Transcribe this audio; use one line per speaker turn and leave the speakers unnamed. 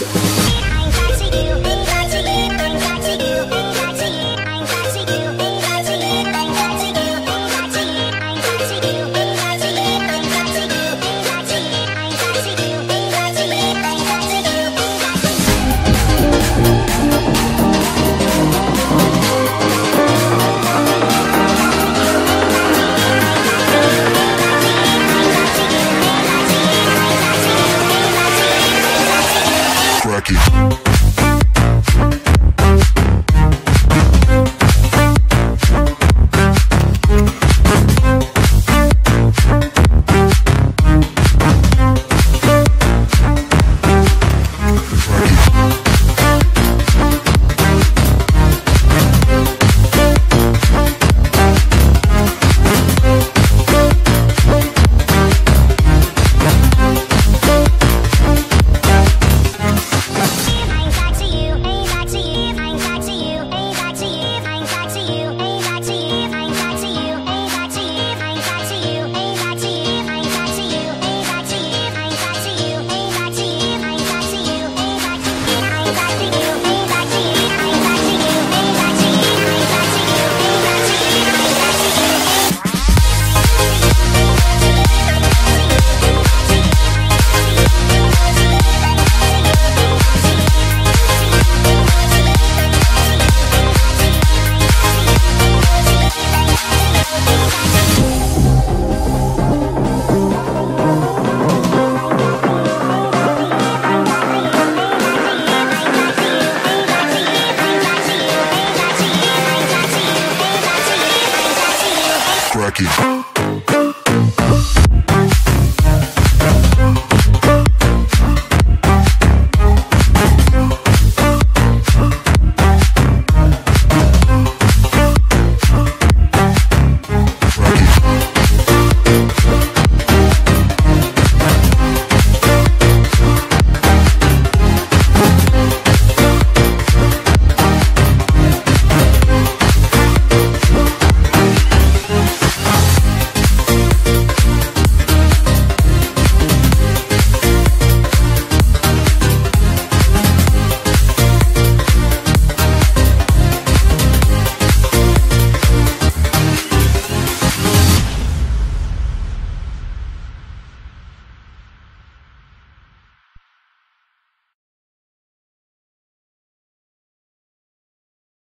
Bye.
Jackie.
Rocky.